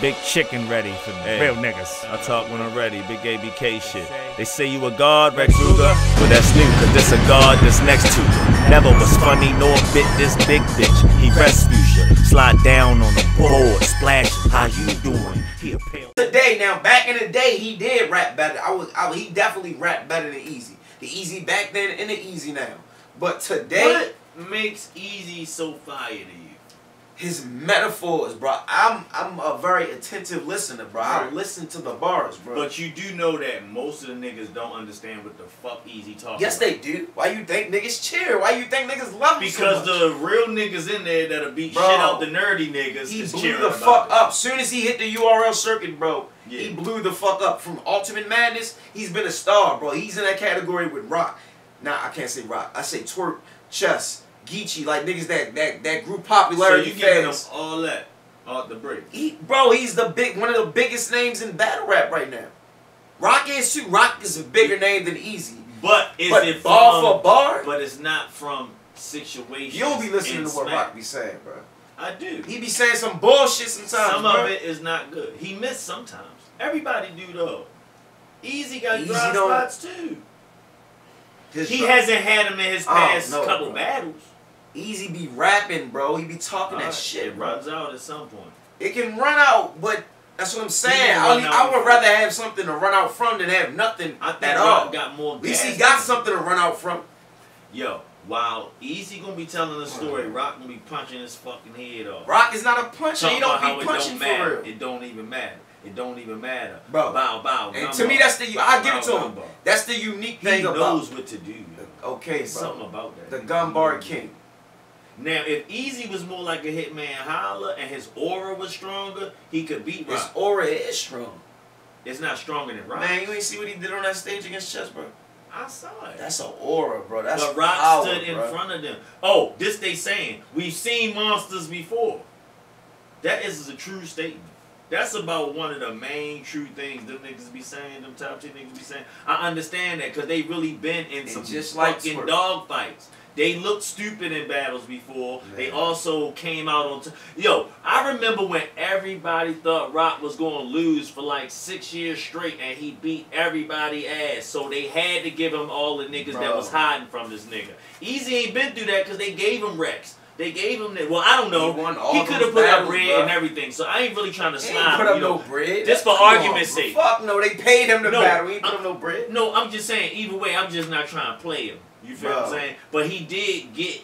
Big chicken ready for Hey. real niggas. I talk when I'm ready, big ABK shit. They say you a god, Rex Ruger? Well, that's new, cause this a god that's next to you. Never was funny nor bit this big bitch. He rescues you. Slide down on the board, splash. How you doing? He a pale. Today, now back in the day, he did rap better. I was, I, he definitely rapped better than Eazy. The Eazy back then and the Eazy now. But today, What makes Eazy so fire to you? His metaphors, bro. I'm I'm a very attentive listener, bro. I listen to the bars, bro. But you do know that most of the niggas don't understand what the fuck Eazy talking yes, about. they do. Why you think niggas cheer? Why you think niggas love him Because so much? the real niggas in there that'll beat Bro, shit out the nerdy niggas he blew the fuck it. up. Soon as he hit the URL circuit, bro, Yeah. he blew the fuck up. From Ultimate Madness, he's been a star, bro. He's in that category with Rock. Nah, I can't say Rock. I say Twork, Chess, Geechi, like niggas that that that grew So you giving fast. all that off the break. He, bro, he's the big one of the biggest names in battle rap right now. Rock is too. Rock is a bigger name than Eazy. But is But it from, bar for bar, But it's not from situation. you don't be listening to what smack. Rock be saying, bro. I do. He be saying some bullshit sometimes, Some bro. of it is not good. He missed sometimes. Everybody do though. Eazy got Eazy dry spots too. His He hasn't had him in his Oh, past no, couple bro. battles. Eazy be rapping, bro. He be talking that shit, It bro. runs out at some point. It can run out, but that's what I'm saying. I, I would rather have something to run out from than have nothing I think at all. got more At least he got something to run out from. Yo, while Eazy gonna be telling the story, Rock gonna be punching his fucking head off. Rock is not a puncher. Talking He don't be punching don't for real. It don't even matter. It don't even matter. Bro. Bow, bow. And to me, that's the I give it to him. That's the unique thing. He knows what to do. Okay, There's something about that. The gun bar king. Now, if Eazy was more like a Hitman Holla and his aura was stronger, he could beat His aura is strong. It's not stronger than Rock. Man, you ain't see what he did on that stage against Chess, bro. I saw it. That's an aura, bro. That's but Rock power, stood in bro. front of them. Oh, this they saying. We've seen monsters before. That is a true statement. That's about one of the main true things them niggas be saying, them top tier niggas be saying. I understand that because they really been in And some just like fucking Swerve. dog fights. They looked stupid in battles before. They also came out on. T- Yo, I remember when everybody thought Rock was going to lose for like six years straight, and he beat everybody ass. So they had to give him all the niggas that was hiding from this nigga. Eazy ain't been through that because they gave him Rex. They gave him that. Well, I don't know. He He could have put up battles, bread bro. and everything. So I ain't really trying to He slide. ain't put up you know. no bread. Just for argument's sake. Fuck no, they paid him to No, battle. He put I- up no bread. No, I'm just saying. Either way, I'm just not trying to play him. You feel what I'm saying? But he did get.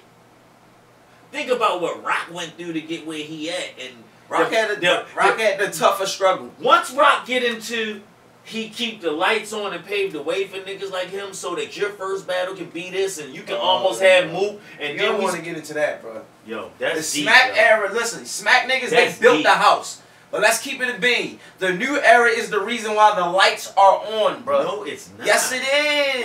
Think about what Rock went through to get where he at, and Rock the- had the, the- Rock the- had the tougher struggle. once Rock get into he keep the lights on and pave the way for niggas like him so that your first battle can be this and you can Oh, almost have Mook and You then don't we want to get into that, bro. yo The that's deep, smack era, listen, smack niggas, That's they built deep. the house. But let's keep it a bean. The new era is the reason why the lights are on, bro. No, it's not. Yes, it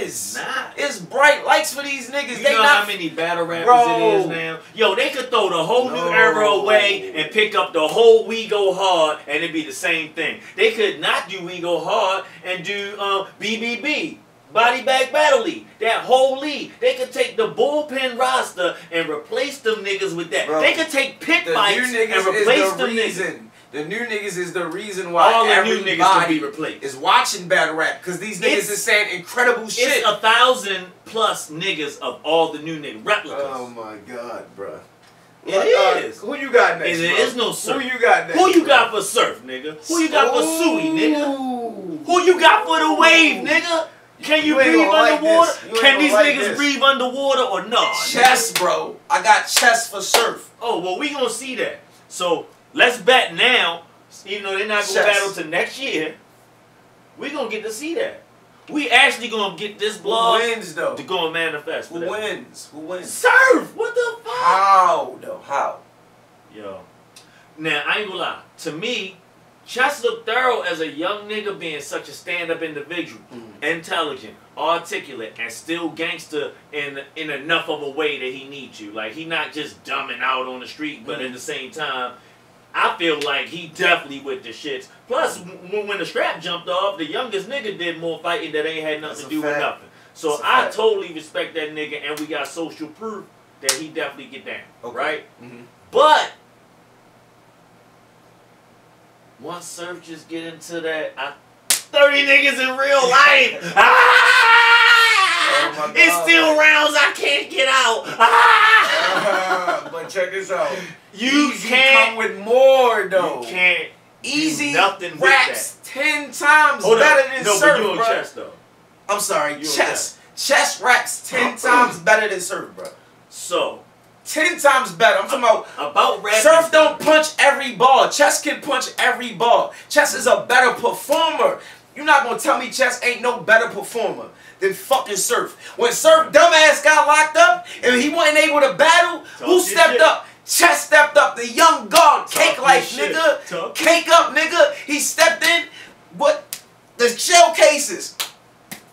is. It's not. It's bright lights for these niggas. You they know not. how many battle rappers Bro. it is now? Yo, they could throw the whole new era away and pick up the whole We Go Hard and it'd be the same thing. They could not do We Go Hard and do uh, BBB. Body Bag Battle League. That whole league. They could take the bullpen roster and replace them niggas with that. Bro, they could take pit fights and replace the them niggas. The new niggas is the reason why All the new niggas can be replaced. is watching battle rap because these niggas It's- is saying incredible shit. It's a thousand plus niggas of all the new niggas. Replicas. oh my god, bro. It What, is. Uh, who you got next? Bro? is no surf. Who you got next? Who you bro? got for surf, nigga? Who you got for Suey, nigga? Who you got for the wave, nigga? Can you, You breathe like underwater? Can these like niggas this. breathe underwater or not? Chess, bro. I got chess for surf. Oh well, we gonna see that. So let's bet now, even though they're not gonna Chess. battle to next year. we're gonna get to see that. We actually gonna get this Who blog wins though? to go and manifest. Who wins? Who wins? Surf. What the fuck? How though? How? Yo. Now, I ain't gonna lie. To me, Chess looked thorough as a young nigga being such a stand-up individual. Mm. Intelligent, articulate, and still gangster in in enough of a way that he needs you. Like, he not just dumbing out on the street, but Mm. at the same time, I feel like he definitely with the shits. Plus, when the strap jumped off, the youngest nigga did more fighting that ain't had nothing That's to do with nothing. So I fact. totally respect that nigga, and we got social proof that he definitely get down, Okay. right? Mhm. But once Surf just get into that, I, 30 niggas in real life. Ah! Oh it's still rounds I can't get out. Ah! but check this out. You Easy can't. come with more though. You can't. Easy nothing with raps ten times Hold better on. than No, Surf, but you on bro. though. I'm sorry, You chess. Chess raps ten times better than Surf, bro. So Ten times better. I'm talking about about rapping. Surf don't punch every ball. Chess can punch every ball. Chess is a better performer. You're not gonna tell me Chess ain't no better performer than fucking Surf. When Surf dumbass got locked up and he wasn't able to battle, Talk who stepped shit. up? Chess stepped up. The young god, cake life, nigga. Talk. Cake up, nigga. He stepped in. What? The shell cases.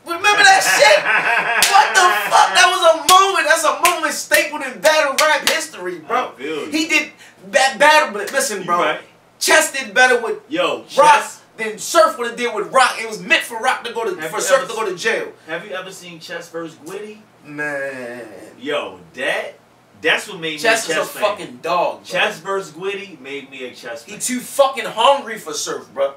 Remember that shit? What the fuck? That was a moment. That's a moment stapled in battle rap history, bro. I feel you. He did that battle, but listen, bro. right. Chess did better with Yo, Rock. Than Surf would have did with Rock. It was meant for Rock to go to Have for Surf to go to jail. Have you ever seen Chess versus Gwitty? Man, Yo, that that's what made Chess me is a a fan. fucking dog. Bro. Chess versus Gwitty made me a chess He fan. too fucking hungry for Surf, bro.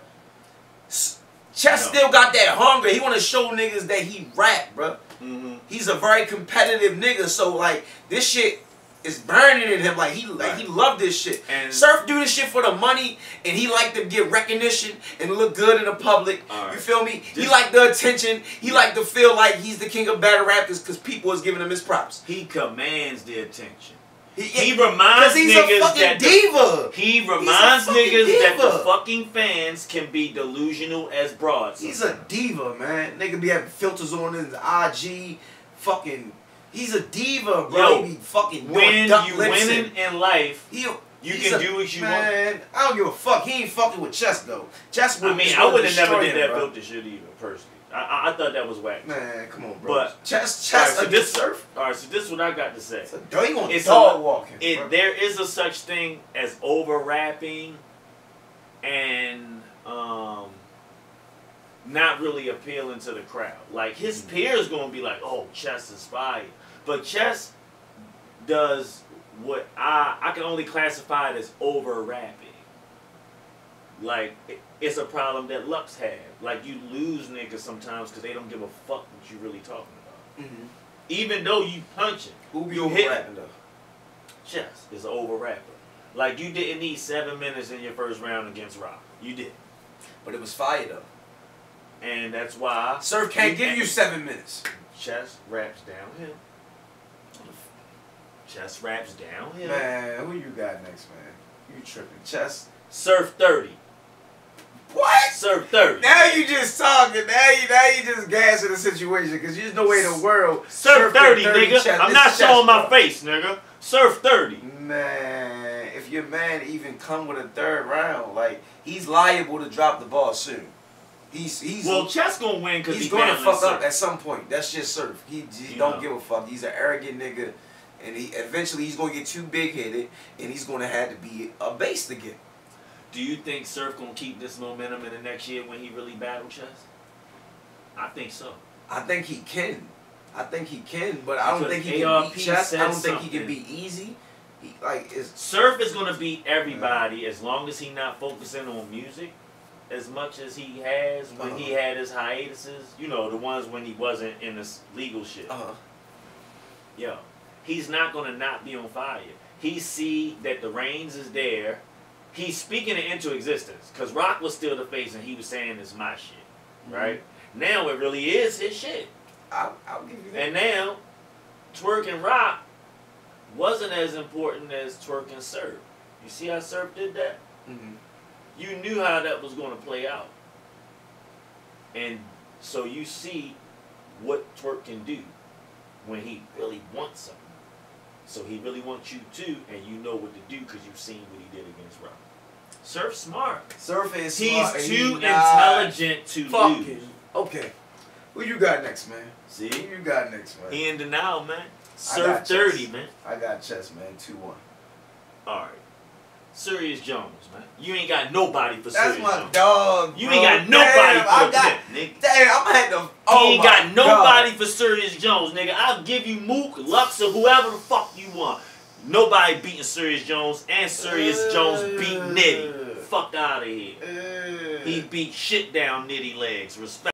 Chess No. still got that hunger. He want to show niggas that he rap, bro. hmm He's a very competitive nigga. So like this shit is burning in him. Like he like he love this shit. And- Surf do this shit for the money, and he like to get recognition and look good in the public. Alright. You feel me? he Just- like the attention. He like to feel like he's the king of battle rappers because people is giving him his props. He commands the attention. He, He reminds he's niggas a fucking that the, diva. he reminds niggas that the diva. fucking fans can be delusional as broads. He's a diva, man. Nigga be having filters on his IG. Fucking, he's a diva, bro. Yo, he fucking when you winning in life, He, You can a- do what you want. man, I don't give a fuck. He ain't fucking with Chess though. Chess would I mean, I would have never did that bro. filter shit either, personally. I, I, I thought that was whack. Man, come on, bro. But- Chess, Chess so against this, Surf. all right, so this is what I got to say. So, Yo, he gonna It's dog a- walking. It, bro. there is a such thing as over rapping and um, not really appealing to the crowd. Like his peers gonna be like, "Oh, Chess is fire," but Chess does what I I can only classify it as over rapping. Like it, it's a problem that Lux have. Like you lose niggas sometimes because they don't give a fuck what you really talking about. Mhm. Even though you punching. Who be over rapping though? Chess is an over rapper. Like you didn't need seven minutes in your first round against Rock. You did. But it was fire though. And that's why Surf can't give you seven minutes. Chess raps downhill. Chess raps downhill. Man, who you got next, man? You tripping? Chess. Surf 30. What? Surf 30. Now you just talking. Now you now you just gassing the situation because there's no way in the world. Surf can 30, nigga. chess- I'm not showing my face, nigga. Surf 30. Man, if your man even come with a third round, like he's liable to drop the ball soon. He's he's Well, Chess gonna win because he's he going to battling fuck up at some point. That's just surf. He, he don't know. give a fuck. He's an arrogant nigga, and he eventually he's gonna get too big headed, and he's gonna have to be a base again. Do you think Surf gonna keep this momentum in the next year when he really battle Chess? I think so. I think he can. I think he can, but I don't think he can beat Chess. I don't think he can be easy. He, like Surf is gonna beat everybody as long as he not focusing on music as much as he has when he Uh-huh. had his hiatuses. You know, the ones when he wasn't in this legal shit. uh Yo, he's not gonna not be on fire. He see that the reins is there. He's speaking it into existence. Cause Rock was still the face and he was saying it's my shit. Right? Now it really is his shit. I'll, I'll give you that. And now, Twork and rock wasn't as important as Twork and surf. You see how surf did that? Mhm. You knew how that was going to play out. And so you see what Twork can do when he really wants something. So he really wants you too, and you know what to do because you've seen what he did against Rob. Surf smart. Surf is He's smart, and too he intelligent to Fucking lose. okay. Who you got next, man? See? Who you got next, man? He in denial, man. Surf 30, chess. man. I got chess, man. Two one. All right. Serius Jones, man. You ain't got nobody for That's Serius my Jones. dog. You bro. ain't got nobody Damn, for I got. nigga. Damn, I'm gonna have to. Oh ain't my got nobody God. for Serius Jones, nigga. I'll give you Mook, Lux, or whoever the fuck you want. Nobody beating Serius Jones, and Serius Jones beat Nitty. fuck out of here. Mm. He beat shit down Nitty Legs. Respect.